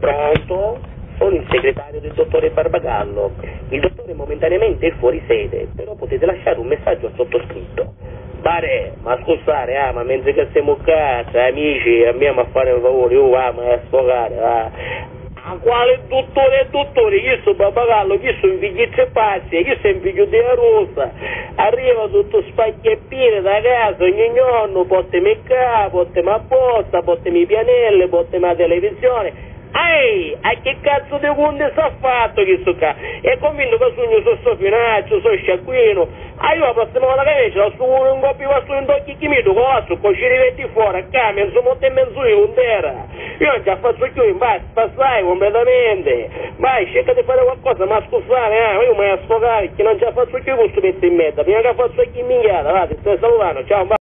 Pronto? Sono il segretario del dottore Barbagallo. Il dottore momentaneamente è fuori sede, però potete lasciare un messaggio al sottoscritto. Bare, ma scusate, ah, ma mentre che stiamo cazzo, amici, andiamo a fare un favore, io va, ma a sfogare, va. Ma quale dottore e dottore? Io sono Papagallo, io sono di pazzi, io sono figlio di Rosa. Arriva tutto spacchiappino da casa, ogni giorno, portami capo, portami a posta, portami i pianelli, portami la televisione. Ehi, a che cazzo di conte sta fatto questo qua? È convinto che sogno so sto finaccio, so sciacquino. Ah, io la prossima volta che vedo, la sto un coppio questo in tocchi chi mi tu costo, con ci rivetti fuori, a cambio, sono molto in mezzo io, non terra. Io ci faccio più, basta, passai completamente. Vai, cerca di fare qualcosa, ma scusate, eh, io mi sfogare, che non ci faccio più questo pezzo in mezzo, prima che faccio chi minchiata, va, ti stai salutando, ciao, va.